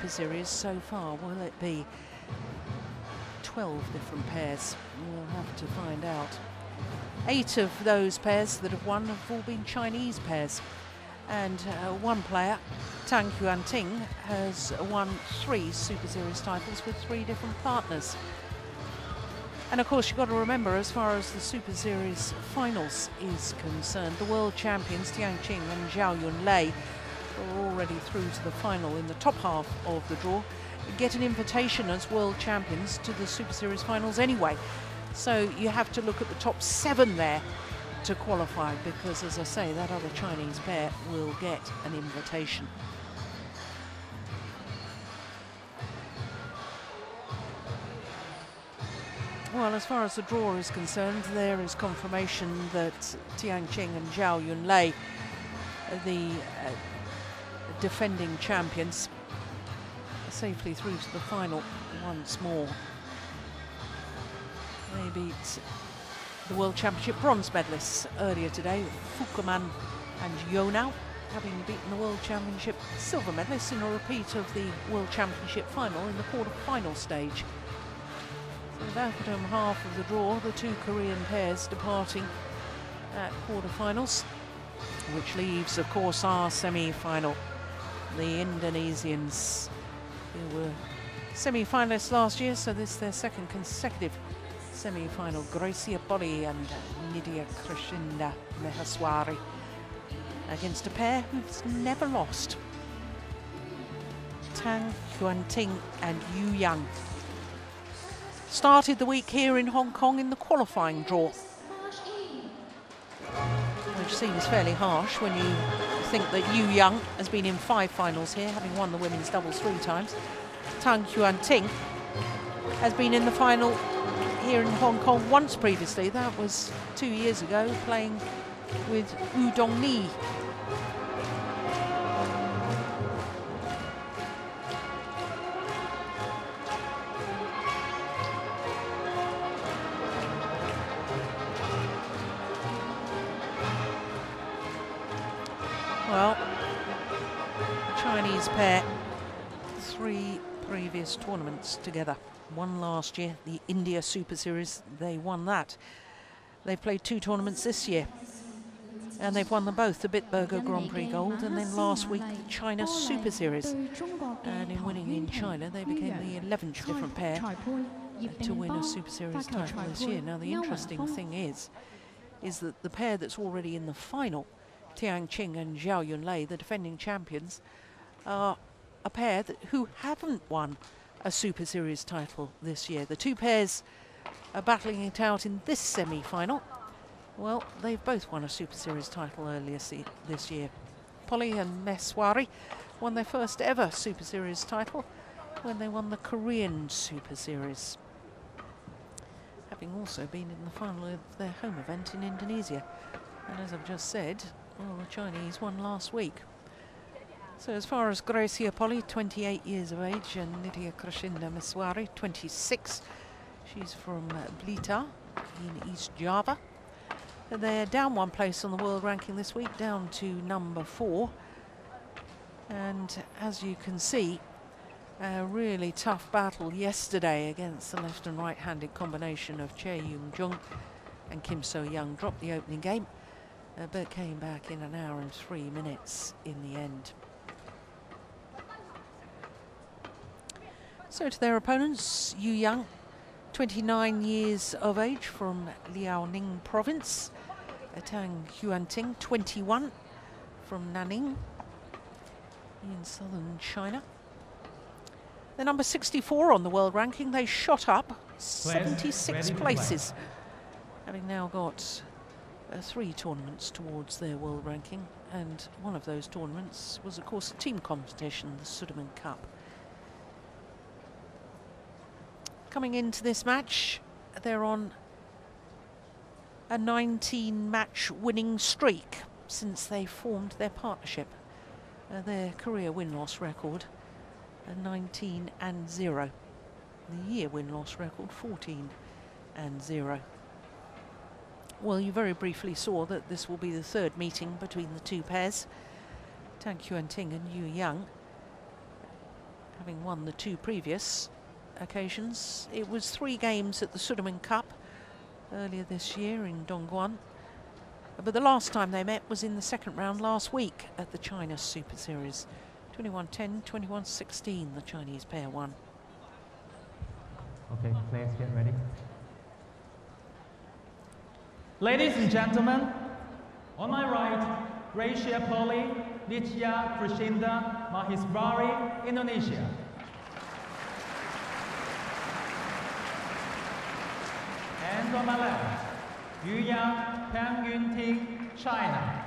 Super Series so far? Will it be 12 different pairs? We'll have to find out. Eight of those pairs that have won have all been Chinese pairs. And uh, one player, Tang Ting, has won three Super Series titles with three different partners. And of course, you've got to remember, as far as the Super Series finals is concerned, the world champions Tian Qing and Zhao Yun Lei are already through to the final in the top half of the draw. Get an invitation as world champions to the Super Series finals anyway. So you have to look at the top seven there to qualify because, as I say, that other Chinese pair will get an invitation. Well, as far as the draw is concerned, there is confirmation that Tian Qing and Zhao Yunlei, the uh, defending champions, safely through to the final once more. They beat the World Championship bronze medalists earlier today, Fukuman and Yonao, having beaten the World Championship silver medalists in a repeat of the World Championship final in the quarter-final stage. So the bottom half of the draw, the two Korean pairs departing at quarter-finals, which leaves, of course, our semi-final. The Indonesians, who were semi-finalists last year, so this is their second consecutive semi-final. Greysia Polii and Nitya Krishinda Maheswari against a pair who's never lost. Tang Ting and Yu Yang started the week here in Hong Kong in the qualifying draw. Which seems fairly harsh when you think that Yu Yang has been in five finals here, having won the women's doubles three times. Tang Ting has been in the final here in Hong Kong once previously. That was two years ago, playing with Wu Dongni together. One last year, the India Super Series, they won that. They've played two tournaments this year. And they've won them both, the Bitburger Grand Prix Gold and then last week the China Super Series. And in winning in China, they became the 11th different pair to win a Super Series title this year. Now the interesting thing is, is that the pair that's already in the final, Tian Qing and Zhao Yunlei, the defending champions, are a pair that, who haven't won a Super Series title this year. The two pairs are battling it out in this semi-final. Well, they've both won a Super Series title earlier this year. Polii and Maheswari won their first ever Super Series title when they won the Korean Super Series. Having also been in the final of their home event in Indonesia. And as I've just said, well, the Chinese won last week. So as far as Greysia Polii, 28 years of age, and Nitya Krishinda Maheswari, 26. She's from Blitar in East Java. They're down one place on the world ranking this week, down to number four. And as you can see, a really tough battle yesterday against the left and right-handed combination of Chae Yoo-jung and Kim So Young. Dropped the opening game, uh, but came back in an hour and three minutes in the end. So to their opponents, Yu Yang, 29 years of age from Liaoning province. Tang Yuanting, 21 from Nanning in southern China. They're number 64 on the world ranking. They shot up 76 places, having now got uh, three tournaments towards their world ranking. And one of those tournaments was, of course, a team competition, the Sudirman Cup. Coming into this match, they're on a 19 match winning streak since they formed their partnership. Uh, their career win-loss record, a 19 and 0. The year win-loss record, 14 and 0. Well, you very briefly saw that this will be the third meeting between the two pairs, Tang Ting and Yu Yang having won the two previous occasions. It was three games at the Sudirman Cup earlier this year in Dongguan. But the last time they met was in the second round last week at the China Super Series. 21-10, 21-16, the Chinese pair won. Okay, players get ready. Ladies and gentlemen, on my right, Greysia Polii, Nitya Krishinda Maheswari, Indonesia. On my left, Yu Yang Tang Yuanting, China.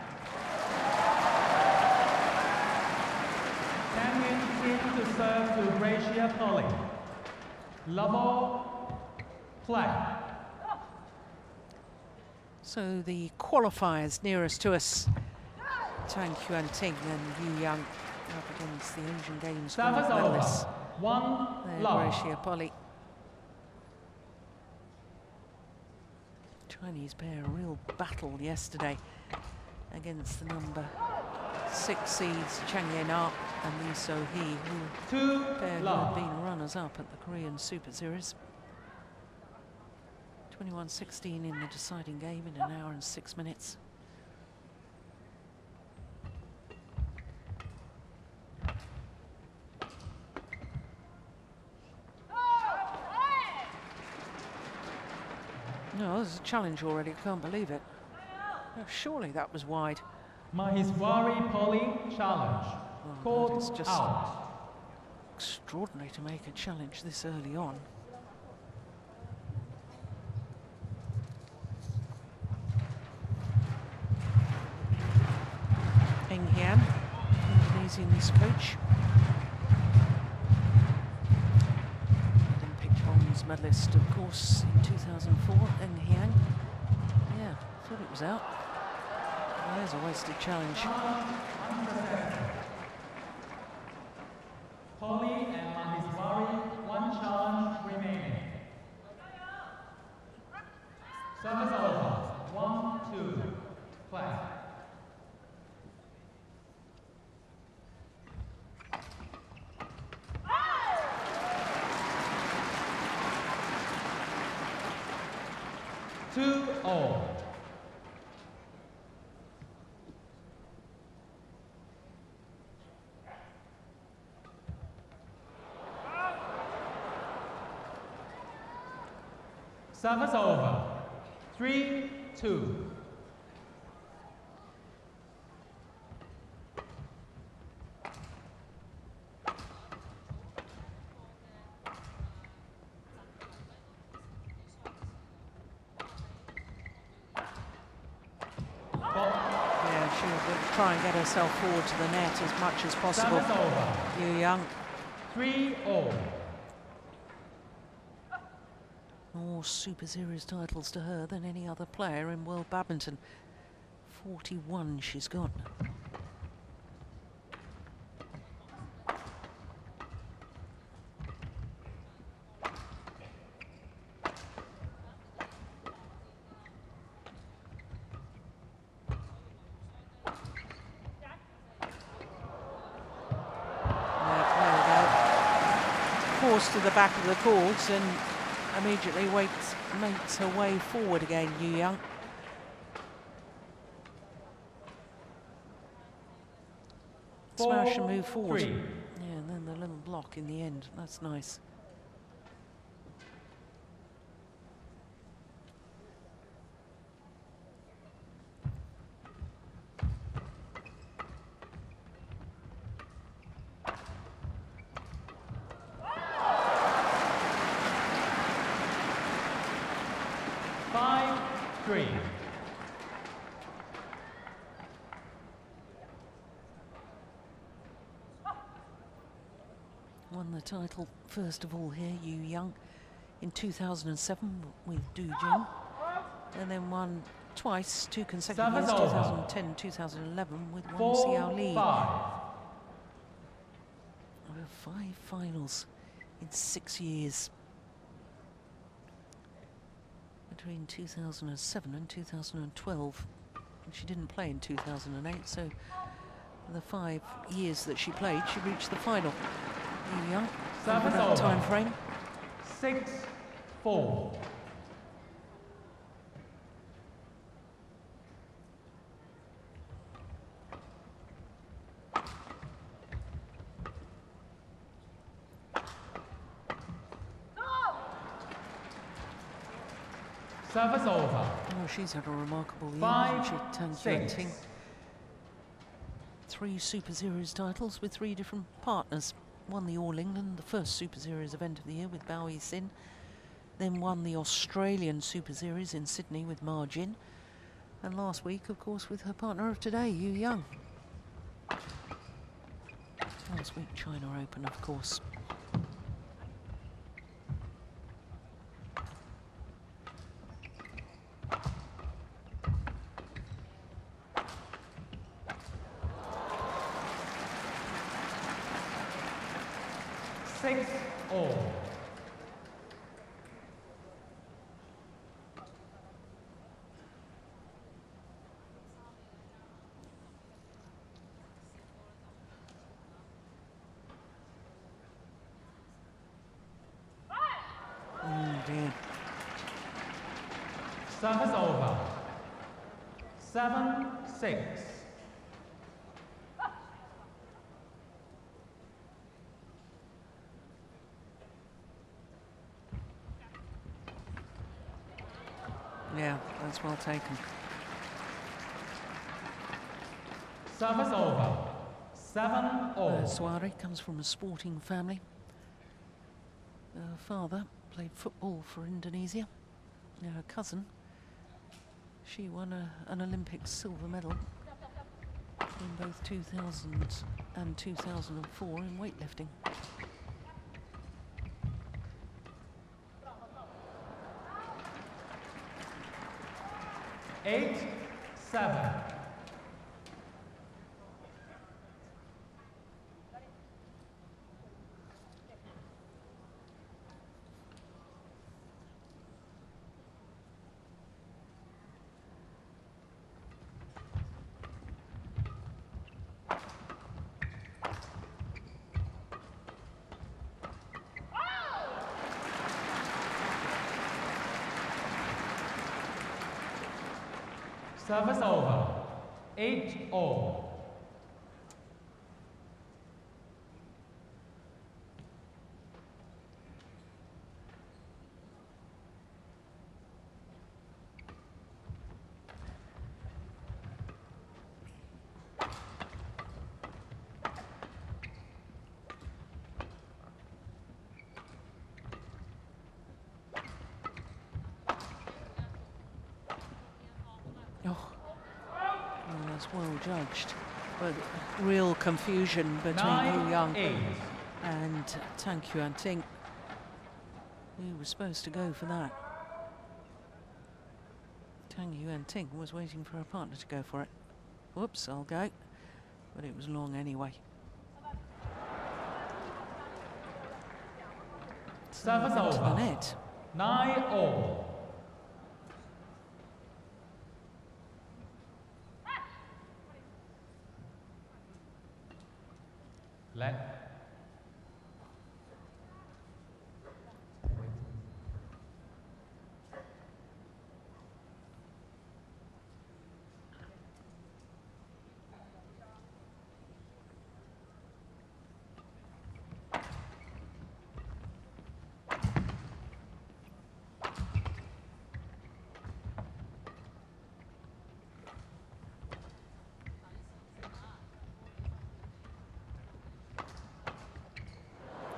Tang Yuanting to serve to Greysia Polii. Level play. So the qualifiers nearest to us, Tang Yuan Ting and Yu Yang up against the Asian Games gold medalists. One. Greysia Polii. Chinese pair, a real battle yesterday against the number six seeds Chang Ye-na and Lee So Hee, who pair who had been runners-up at the Korean Super Series. 21-16 in the deciding game in an hour and six minutes. No, there's a challenge already. I can't believe it. Surely that was wide. Maheswari Polii challenge. Oh, Court just- out. Extraordinary to make a challenge this early on. Eng Hian, Indonesian's coach. Olympic bronze medalist, of course, in 2004. Eng Hian. Yeah, thought it was out. There's a wasted challenge. Polii and Maheswari, one challenge remaining. Service over. One, two, play. Two all. Service over. Three, two. Ball- Yeah, she herself forward to the net as much as possible. Yu Yang, Three all. more Super Series titles to her than any other player in world badminton. 41 she's got. There, there we go. Forced to the back of the court and immediately waits, makes her way forward again, Yu Yang. Smash and move forward. Three. Yeah, and then the little block in the end. That's nice. Five, three. Won the title first of all here, Yu Yang, in 2007 with Du Jing, and then won twice, two consecutive years, 2010, 2011 with Wang Xiao Li. five finals in six years. Between 2007 and 2012. And she didn't play in 2008, so the five years that she played, she reached the final. Yu Yang. Service over time frame. 6 4. Service over. Oh, she's had a remarkable year, Five, she, Chuan six. Three Super Series titles with three different partners. Won the All England, the first Super Series event of the year with Yi Sin. Then won the Australian Super Series in Sydney with Ma Jin. And last week, of course, with her partner of today, Yu Yang. Last week, China Open, of course. Six all. Oh dear. Service over. Seven six. Yeah, that's well taken. Service over. Seven all. Uh, Suari comes from a sporting family. Her father played football for Indonesia. Her cousin, she won a, an Olympic silver medal in both 2000 and 2004 in weightlifting. Eight seven. Service 哦 Oh, oh that's well judged. But real confusion between Nine Young eight. and Tang Yuan Ting. Who was supposed to go for that? Tang Yuan Ting was waiting for her partner to go for it. Whoops, I'll go. But it was long anyway. Service over. net. Nine all. Let.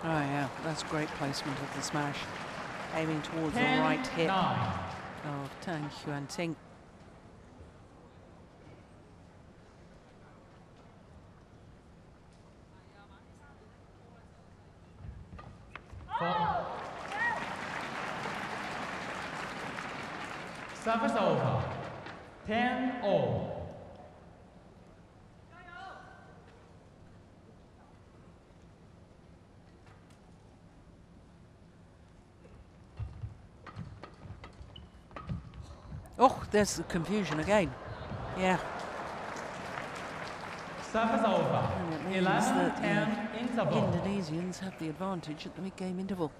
Oh yeah, that's great placement of the smash. Aiming towards Ten, the right hip Nine. of Tang Yuan Ting. Four. Service over. Ten all. Oh, there's the confusion again. Yeah, Service over. It uh, into Indonesians have the advantage at the mid-game interval.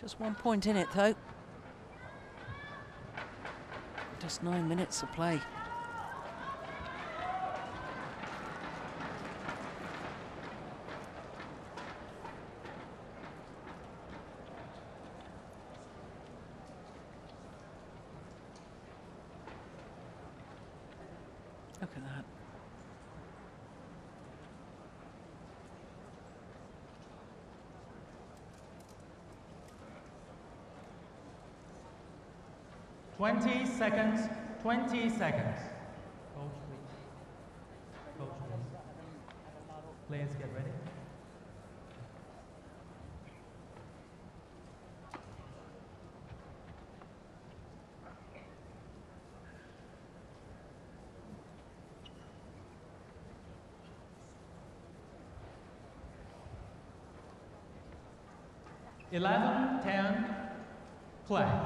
Just one point in it though. Just nine minutes of play. 20 seconds, 20 seconds. Coach, please. Coach, please. Players, get ready. Eleven, ten, play.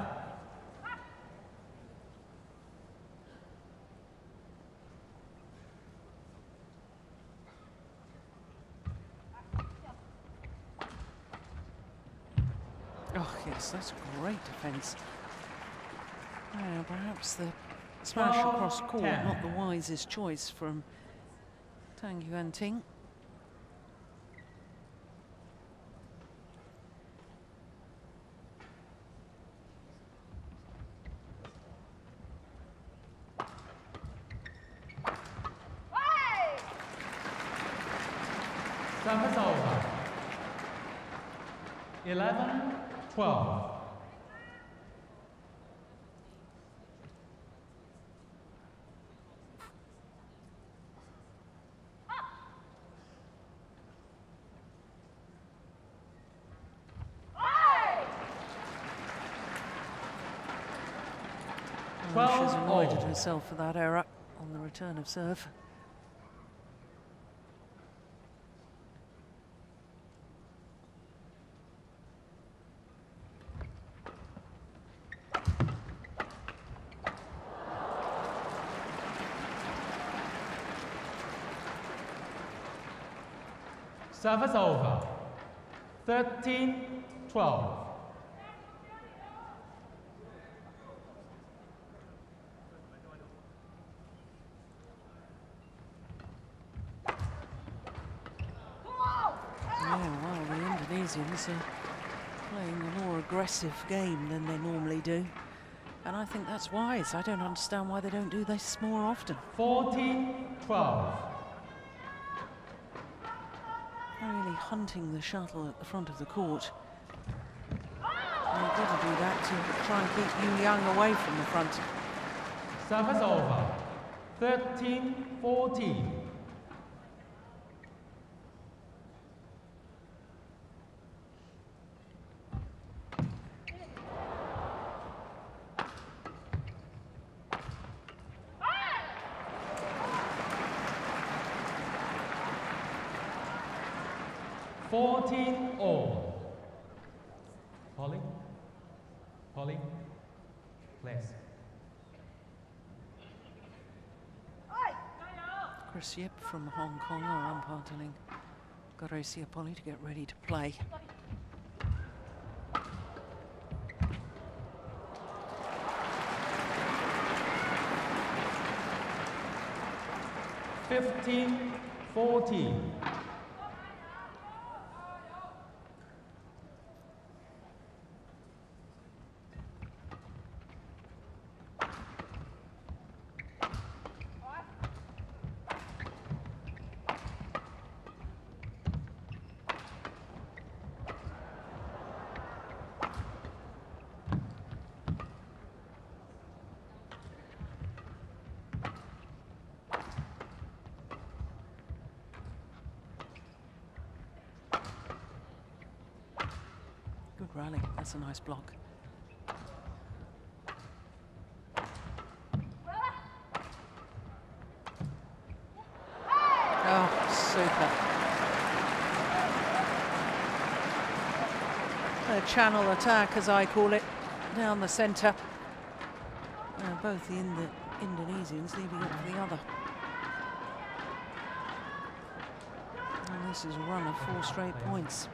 Yes, that's great defence. Well, perhaps the smash across court not the wisest choice from Tang Yuan Ting. Service over. 11, 12. Well, she's Herself for that error on the return of serve. Service over. 13, 12. Yeah, well, the Are playing a more aggressive game than they normally do. And I think that's wise. I don't understand why they don't do this more often. 14, 12. They're really hunting the shuttle at the front of the court. And They've got to do that to try and keep Yu Yang away from the front. Service over. 13, 14. Fourteen all. Polii? Polii? Please. Yip from Hong Kong oh, are telling Greysia Polii to get ready to play. Fifteen, fourteen. Good rally. That's a nice block. Oh, super. A channel attack, as I call it, down the centre. Uh, both the Indo Indonesians leaving it for the other. And this is a run of four straight points.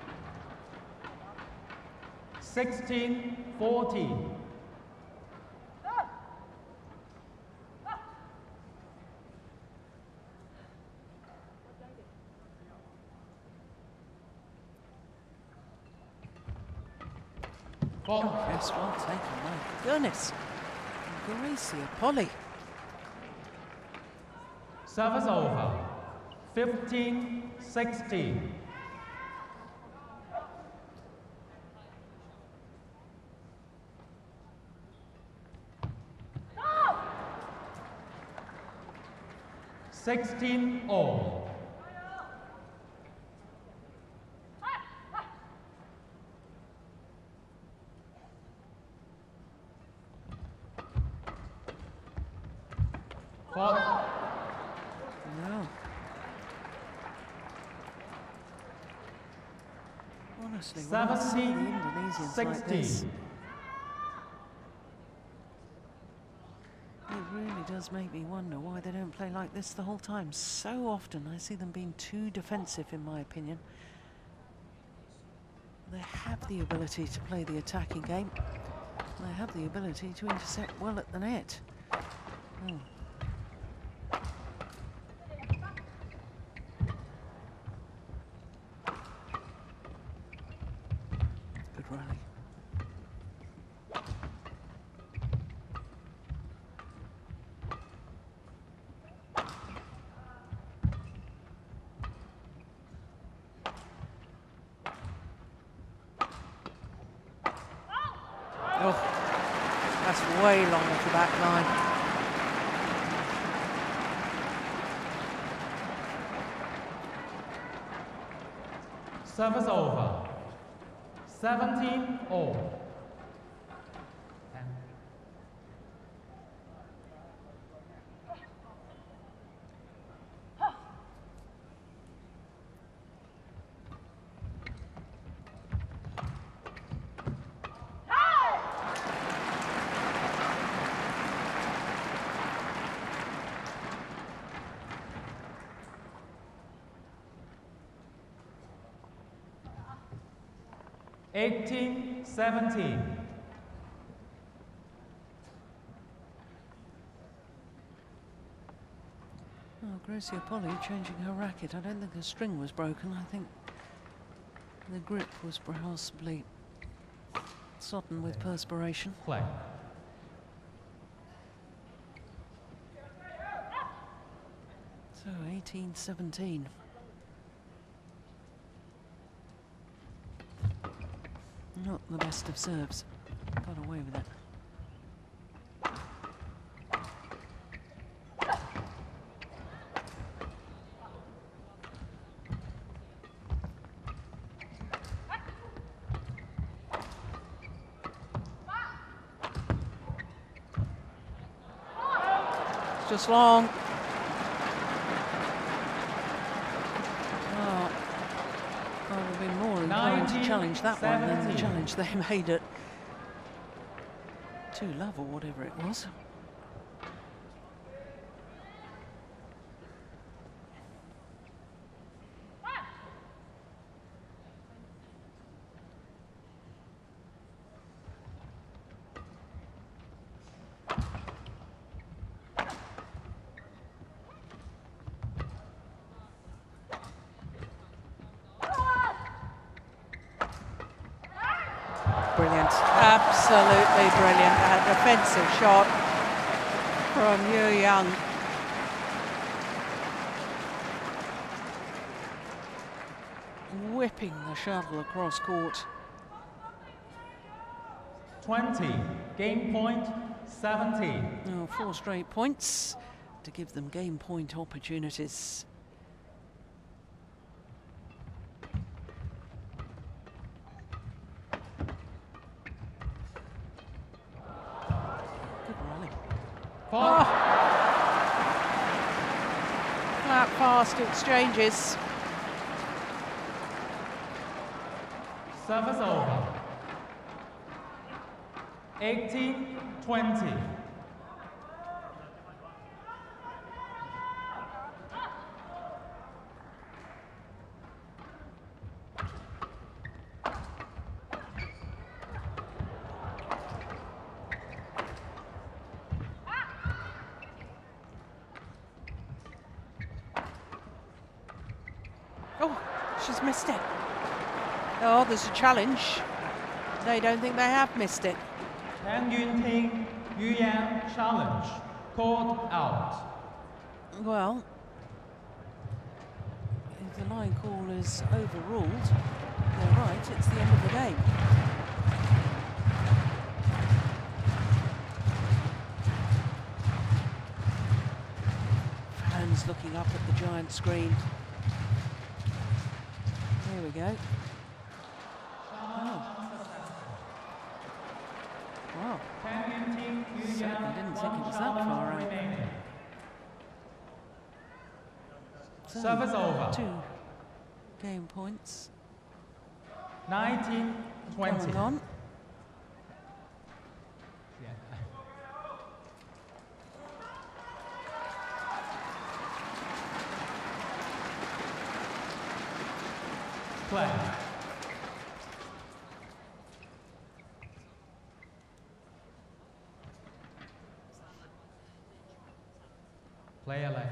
16 14. Oh, yes, well taken. My goodness. Greysia Polii. Service over. 15 16. Sixteen all. Four. No. Honestly, when I see the 17 Indonesians like this, 16. it really does make me wonder why they don't play like this the whole time. So often I see them being too defensive, in my opinion. They have the ability to play the attacking game. They have the ability to intercept well at the net. Oh. Eighteen seventeen. Oh, Greysia Polii changing her racket. I don't think her string was broken. I think the grip was possibly sodden with perspiration. Play. So eighteen seventeen. Not the best of serves. Got away with it. Just long. Oh, I would have been more inclined to 19, challenge that one than the challenge they made it. Two love or whatever it was. Brilliant, absolutely brilliant. A defensive shot from Yu Yang. Whipping the shuttle across court. 20. Game point, 17. Oh, four straight points to give them game point opportunities. Four. Flat ah. fast exchanges. Service over. 18, 20. She's missed it. There's a challenge. They don't think they have missed it. Tang Yuanting, Yu Yang challenge. Called out. Well, if the line call is overruled, they're right, it's the end of the game. Fans looking up at the giant screen. There we go. Oh. Wow. Tang Yuanting, Yu Certainly Yang, didn't think it was that far out. So, Service over. Two game points 19, 20. going on. Play. Play LA.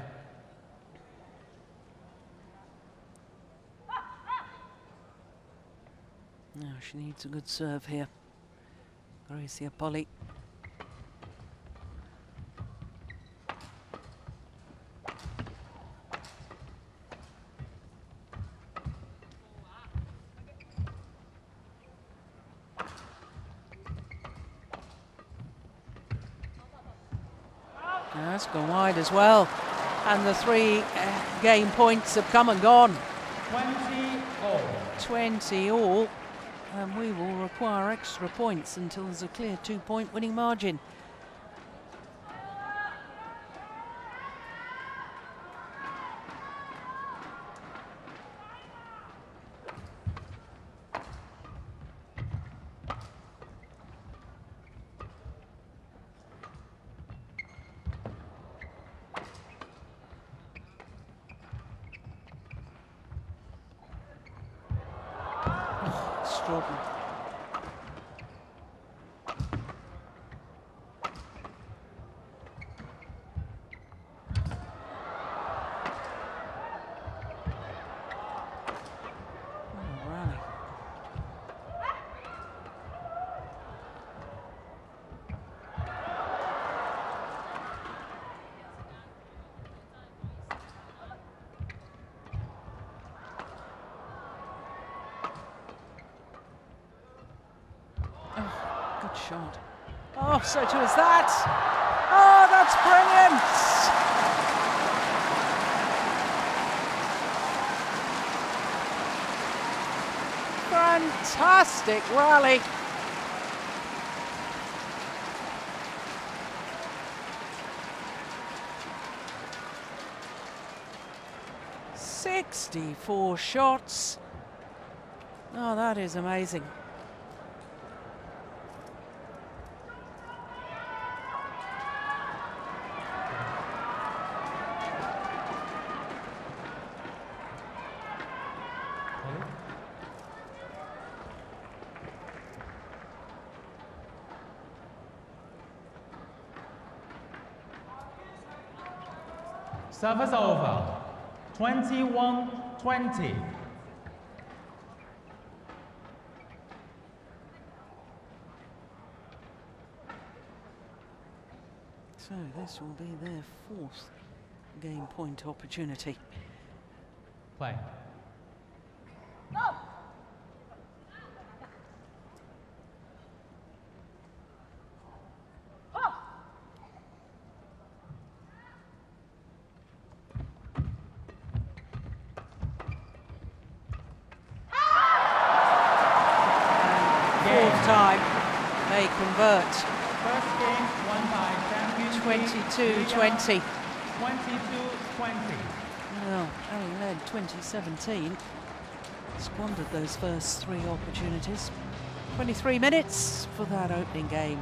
Now she needs a good serve here. Greysia Polii. Well. And the three uh, game points have come and gone. 20 all. 20 all, and we will require extra points until there's a clear two point winning margin. Extraordinary. What a rally. Oh, good shot. Oh, too is that. Oh, that's brilliant. Fantastic rally. Sixty-four shots. Oh, that is amazing. Service over. 21, 20. So this will be their fourth game point opportunity. Play. Fourth time they convert. First game won by 22-20. 22, 20. Well, having led 2017, squandered those first three opportunities. 23 minutes for that opening game.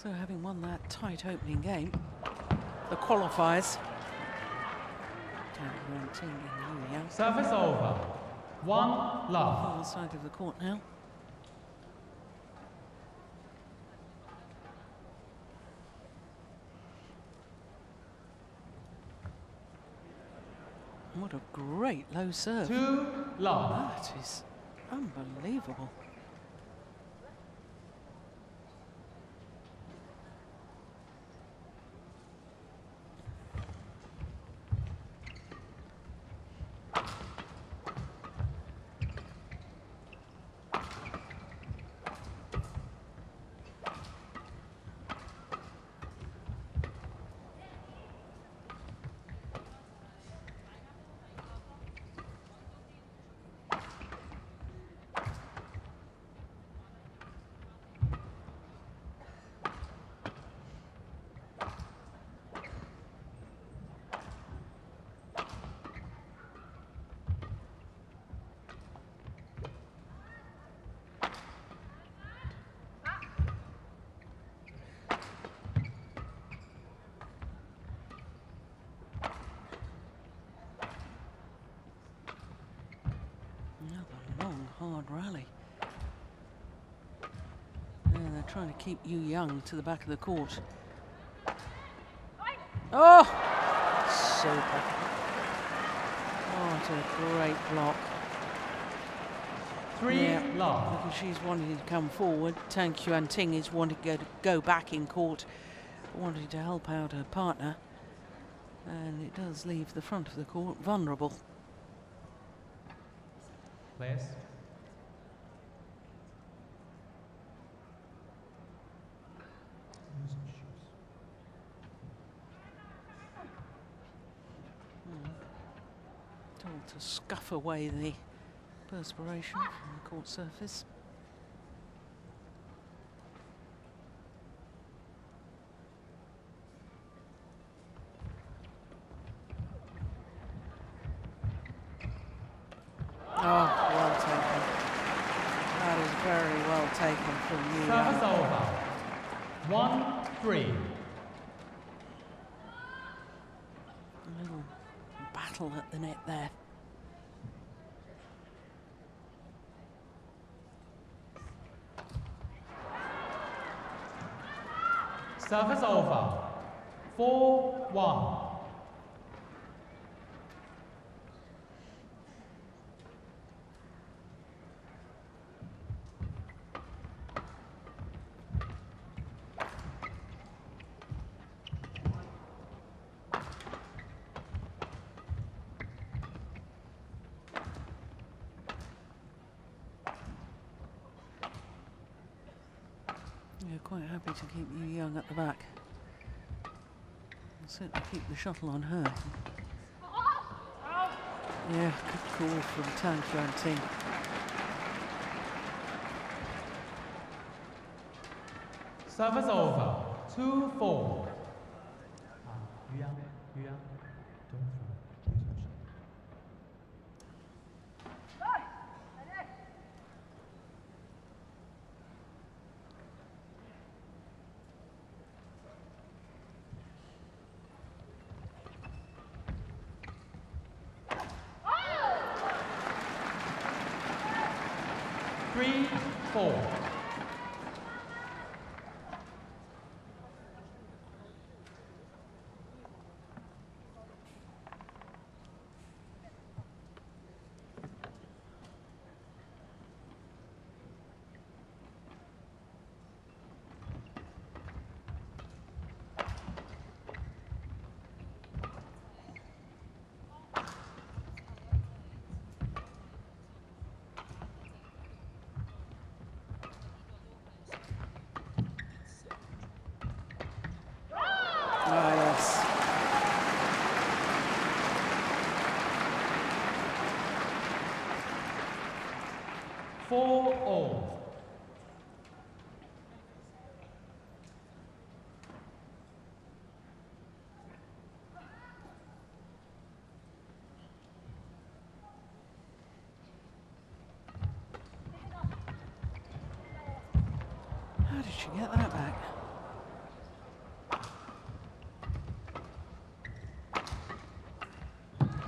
So having won that tight opening game, the qualifiers. Tang Yuanting and Yu Yang Service over. One love. On the side of the court now. What a great low serve. Two love. That is unbelievable. Another long, hard rally. And they're trying to keep Yu Yang to the back of the court. Oh! Super. What a great block. Three Yeah. love. Because she's wanting to come forward. Tang Yuanting is wanting to go, to go back in court, wanting to help out her partner. And it does leave the front of the court vulnerable. Please. To scuff away the perspiration from the court surface. Service over. 4 1. Certainly keep the shuttle on her. Yeah, good call from Tang Yuan Ting. Service over. Two four. Ah, Yu Yang, Yu Yang, don't throw. Please don't shoot. Three, four. Ah, yes. Four all. She get that back?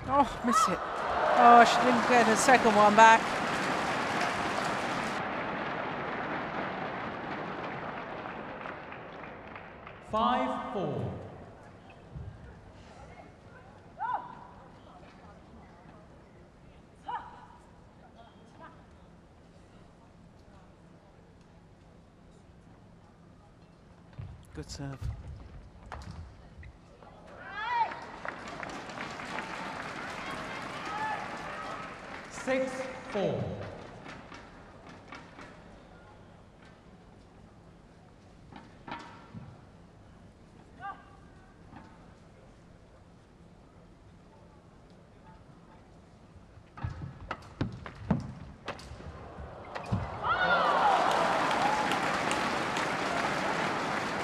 Oh, miss it. Oh, she didn't get a second one back. Five, four. Good serve. Six, four.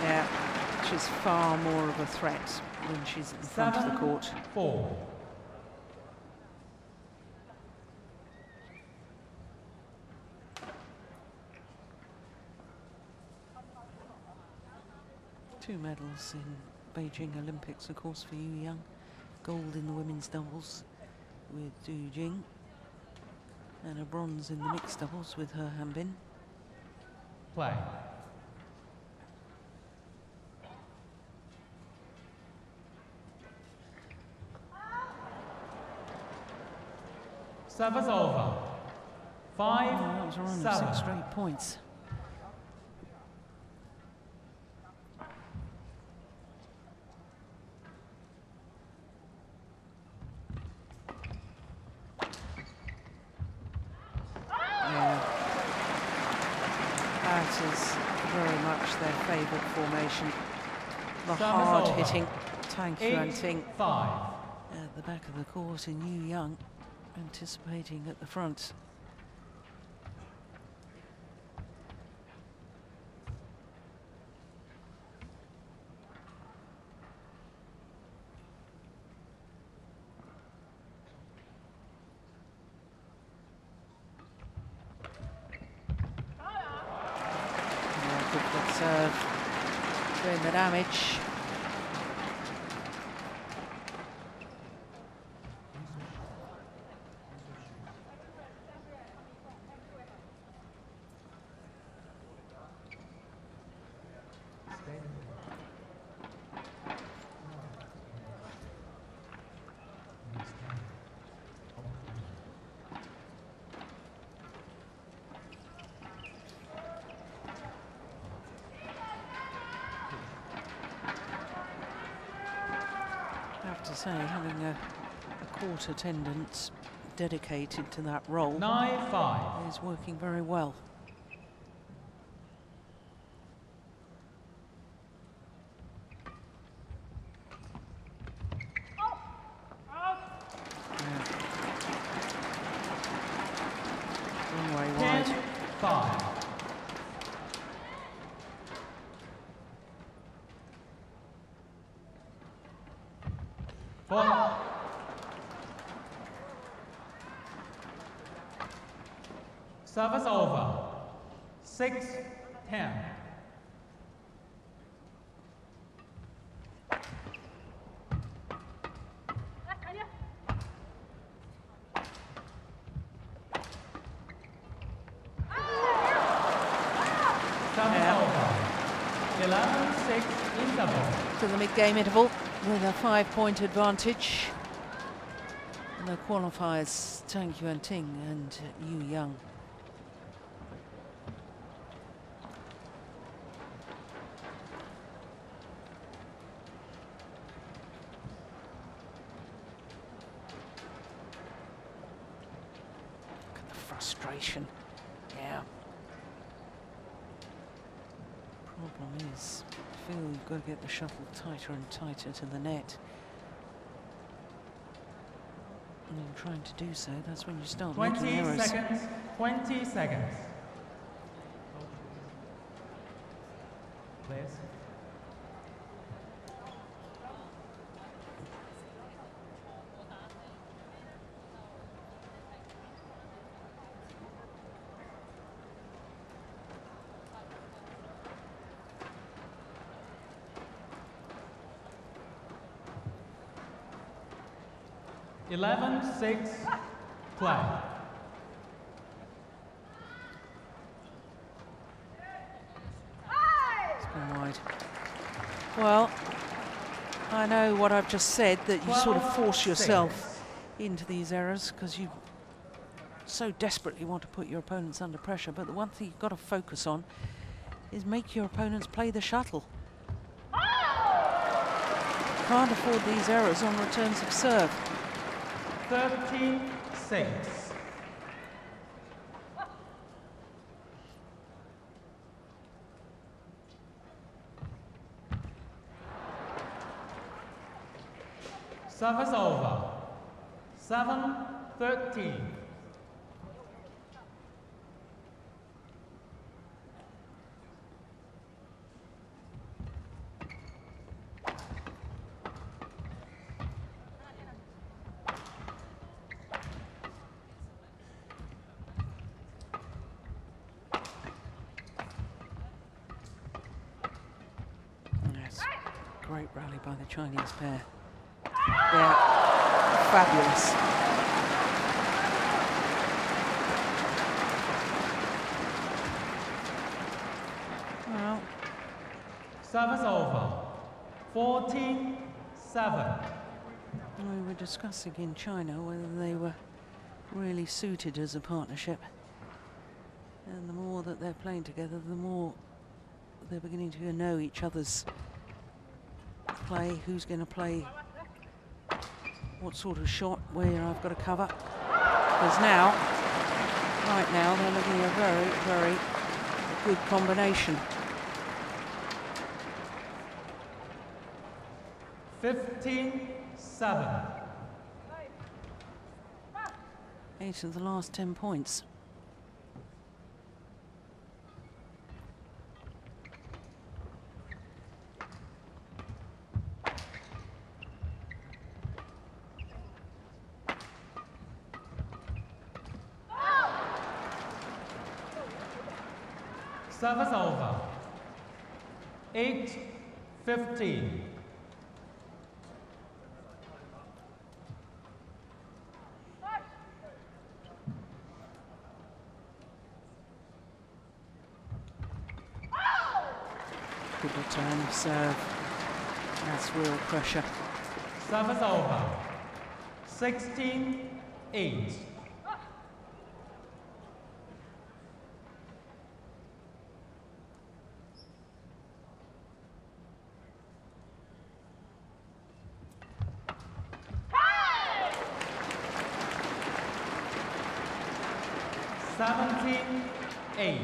Yeah, she's far more of a threat when she's in front of the court. Four. Two medals in Beijing Olympics, of course, for Yu Yang. Gold in the women's doubles with Du Jing. And a bronze in the mixed doubles with He Hanbin. Play. Service over. Five, Oh, that was a run of seven. six straight points. That is very much their favourite formation. The hard-hitting, Tang Yuan Eight, Ting five. at the back of the court in Yu Yang, anticipating at the front. Yeah, good serve, doing the damage. I have to say, having a, a court attendance dedicated to that role Nine, five. is working very well. Yeah. Long way Ten, wide. five. Four. Service over. Six, ten. level. to the mid-game interval with a five-point advantage. And the qualifiers, Tang Yuanting and Yu Yang. Frustration. Yeah. The problem is, I feel you've got to get the shuttle tighter and tighter to the net. And in trying to do so, that's when you start making errors. 20 errors. seconds. 20 seconds. 11, 6, play. It's been wide. Well, I know what I've just said, that you 12, sort of force yourself six. into these errors because you so desperately want to put your opponents under pressure. But the one thing you've got to focus on is make your opponents play the shuttle. Oh! Can't afford these errors on returns of serve. 36. Service over. 7 13. Yes, great rally by the Chinese pair. They're fabulous. Well, Service over. 14 7. we were discussing in China whether they were really suited as a partnership. And the more that they're playing together, the more they're beginning to know each other's play, who's going to play what sort of shot, where I've got to cover. Because now, right now, they're looking at a very, very good combination. 15 7. Eight of the last ten points. Service over. 8 15. Return of serve. That's real pressure. Service over. 16 8. Seventeen eight.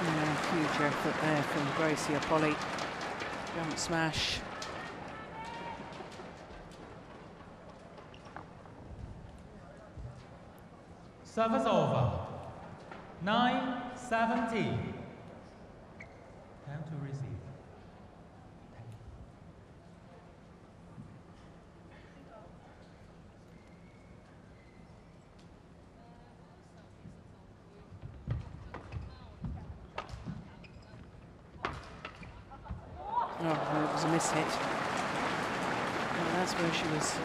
Yeah, huge effort there Greysia Polii. Jump smash. Service over. 9 17. Time to receive. It was a miss hit. Well, that's where she was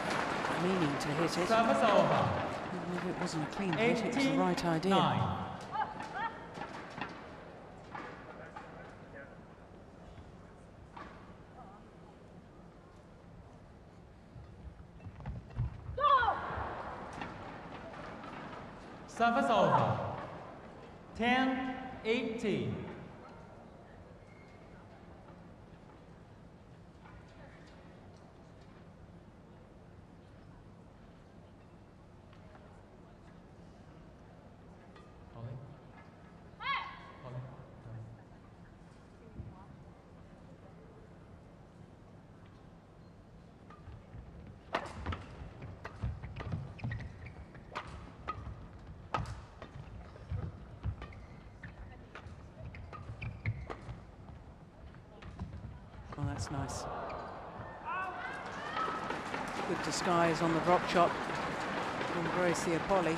meaning to hit it. Service over. Even if it wasn't a clean hit, it was the right idea. 9. Service over. 10, 18. Ollie. Ollie. Oh, that's nice. Good disguise on the drop chop from Greysia Polii.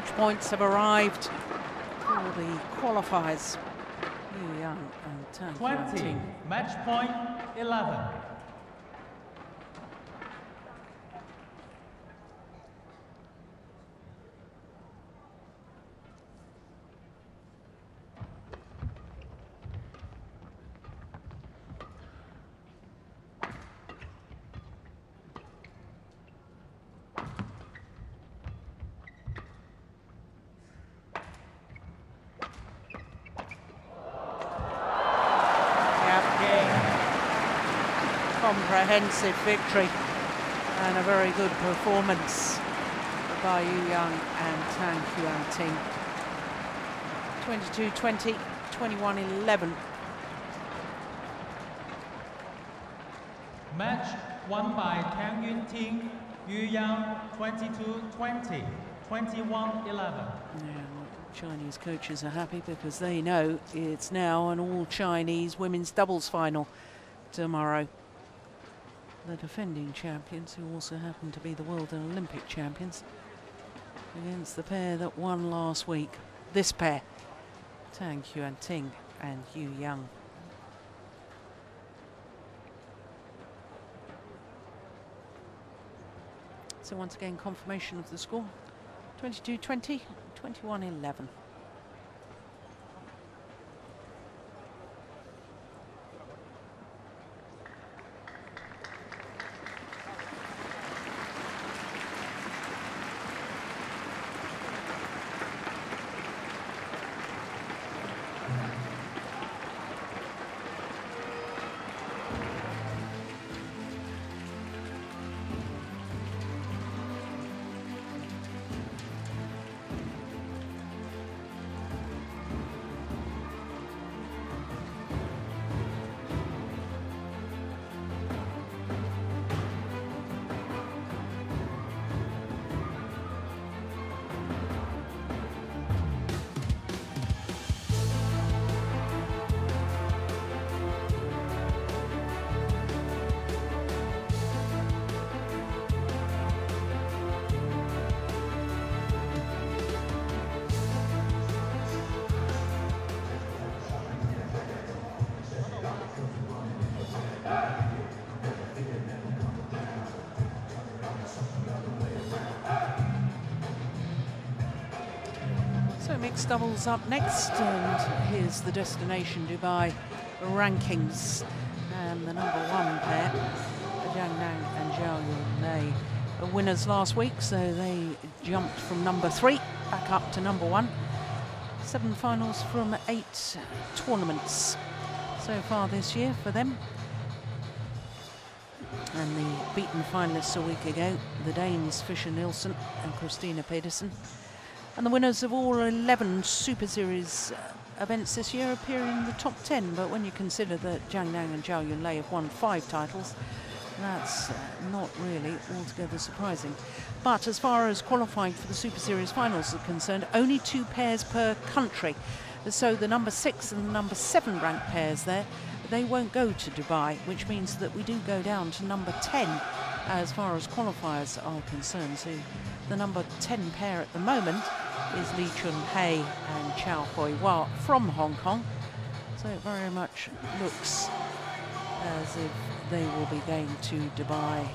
match points have arrived for the qualifiers. Here we are on turn 20, 14. match point 11. Comprehensive victory and a very good performance by Yu Yang and Tang Yuanting. 22-20, 21-11. Match won by Tang Yuanting, Yu Yang 22-20, 21-11. Yeah, Chinese coaches are happy because they know it's now an all-Chinese women's doubles final tomorrow. The defending champions, who also happen to be the world and Olympic champions, against the pair that won last week. This pair, Tang Yuanting and Yu Yang. So once again, confirmation of the score. 22-20, 21-11. Mixed doubles up next, and here's the destination Dubai rankings. And the number one pair, Zhang Nan and Zhao Yunlei, were winners last week, so they jumped from number three back up to number one. Seven finals from eight tournaments so far this year for them. And the beaten finalists a week ago, the Danes Fischer Nielsen and Christina Pedersen. And the winners of all 11 Super Series uh, events this year appear in the top 10. But when you consider that Zhang Nan and Zhao Yunlei have won five titles, that's uh, not really altogether surprising. But as far as qualifying for the Super Series finals are concerned, only two pairs per country. So the number six and the number seven ranked pairs there, they won't go to Dubai, which means that we do go down to number 10 as far as qualifiers are concerned. So the number 10 pair at the moment is Lee Chun Hei and Chau Hoi Wah from Hong Kong. So it very much looks as if they will be going to Dubai